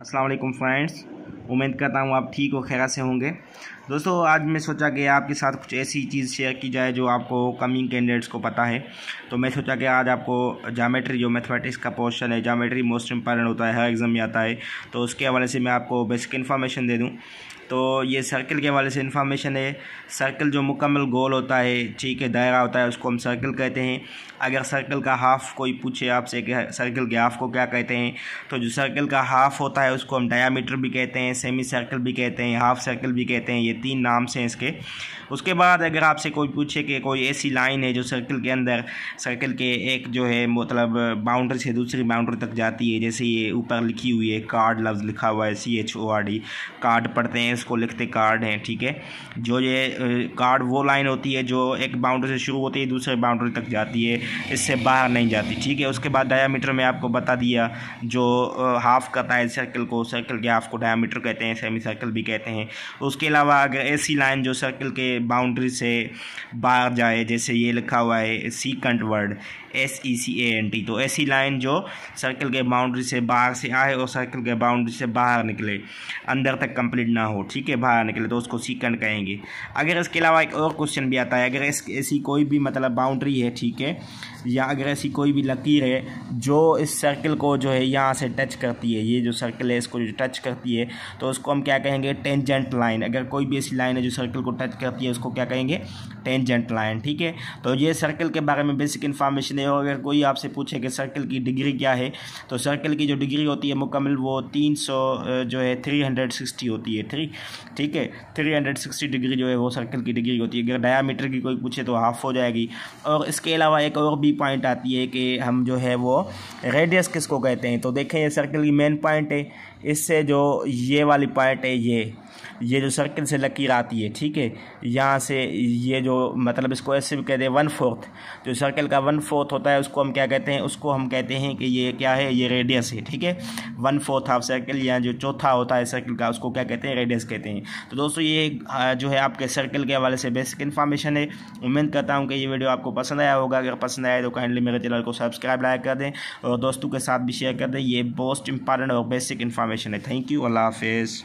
अस्सलाम फ्रेंड्स। उम्मीद करता हूँ आप ठीक हो खैर से होंगे। दोस्तों, आज मैं सोचा कि आपके साथ कुछ ऐसी चीज़ शेयर की जाए जो आपको कमिंग कैंडिडेट्स को पता है। तो मैं सोचा कि आज आपको जामेट्री जो मैथमेटिक्स का पोर्शन है जामेट्री मोस्ट इंपॉर्टेंट होता है, हर एग्ज़ाम में आता है। तो उसके हवाले से मैं आपको बेसिक इन्फॉर्मेशन दे दूँ। तो ये सर्कल के हवाले से इन्फॉर्मेशन है। सर्कल जो मुकम्मल गोल होता है, ठीक है, दायरा होता है, उसको हम सर्कल कहते हैं। अगर सर्कल का हाफ़ कोई पूछे आपसे कि सर्कल के हाफ़ को क्या कहते हैं तो जो सर्कल का हाफ़ होता है, उसको हम डायामीटर भी कहते हैं सेमी सर्कल भी कहते हैं हाफ़ सर्कल भी कहते हैं, ये तीन नाम से हैं इसके। उसके बाद अगर आपसे कोई पूछे कि कोई ऐसी लाइन है जो सर्कल के अंदर सर्कल के एक जो है मतलब बाउंड्री से दूसरी बाउंड्री तक जाती है, जैसे ये ऊपर लिखी हुई है कार्ड लफ्ज़ लिखा हुआ है C H O R D card पढ़ते हैं, इसको लिखते कार्ड हैं, ठीक है? जो ये कार्ड वो लाइन होती है जो एक बाउंड्री से शुरू होती है, दूसरे बाउंड्री तक जाती है, इससे बाहर नहीं जाती, ठीक है? उसके बाद डायामीटर में आपको बता दिया, जो हाफ़ करता है सर्कल को सर्कल के हाफ़ को डायामीटर कहते हैं सेमी सर्कल भी कहते हैं। उसके अलावा अगर ऐसी लाइन जो सर्कल के बाउंड्री से बाहर जाए, जैसे ये लिखा हुआ है secant word S E C A N T तो ऐसी लाइन जो सर्कल के बाउंड्री से बाहर से आए और सर्कल के बाउंड्री से बाहर निकले, अंदर तक कंप्लीट ना हो, ठीक है? बाहर निकले तो उसको सीकंट कहेंगे। अगर इसके अलावा एक और क्वेश्चन भी आता है, अगर इस, ऐसी कोई भी मतलब बाउंड्री है, ठीक है? या अगर ऐसी कोई भी लकीर है जो इस सर्कल को जो है यहाँ से टच करती है, ये जो सर्कल है इसको जो टच करती है तो उसको हम क्या कहेंगे? टेंजेंट लाइन अगर कोई भी ऐसी लाइन है जो सर्कल को टच करती है, उसको क्या कहेंगे? टेंजेंट लाइन ठीक है? तो ये सर्कल के बारे में बेसिक इन्फॉर्मेशन है और अगर कोई आपसे पूछे कि सर्कल की डिग्री क्या है तो सर्कल की जो डिग्री होती है मुकम्मल, वो तीन सौ जो है थ्री हंड्रेड सिक्सटी होती है। थ्री ठीक है? थ्री हंड्रेड सिक्सटी डिग्री जो है वो सर्कल की डिग्री होती है। अगर डायामीटर की कोई पूछे तो हाफ़ हो जाएगी। और इसके अलावा एक और भी पॉइंट आती है कि हम जो है वो रेडियस किसको कहते हैं? तो देखें, ये सर्कल की मेन पॉइंट है। इससे जो ये वाली पॉइंट है, ये ये जो सर्कल से लकीर आती है, ठीक है? यहाँ से ये जो मतलब इसको ऐसे भी कहते हैं वन फोर्थ जो सर्कल का वन फोर्थ होता है, उसको हम क्या कहते हैं, उसको हम कहते हैं कि ये क्या है, ये रेडियस है, ठीक है? वन फोर्थ हाफ़ सर्कल या जो चौथा होता है सर्कल का, उसको क्या कहते हैं रेडियस कहते हैं। तो दोस्तों, ये जो है आपके सर्कल के हवाले से बेसिक इन्फॉर्मेशन है। उम्मीद करता हूँ कि ये वीडियो आपको पसंद आया होगा। अगर पसंद आया तो काइंडली मेरे चैनल को सब्सक्राइब लाइक कर दें और दोस्तों के साथ भी शेयर कर दें। ये मोस्ट इंपॉर्टेंट और बेसिक इन्फॉर्मेशन है। थैंक यू अल्लाह हाफिज़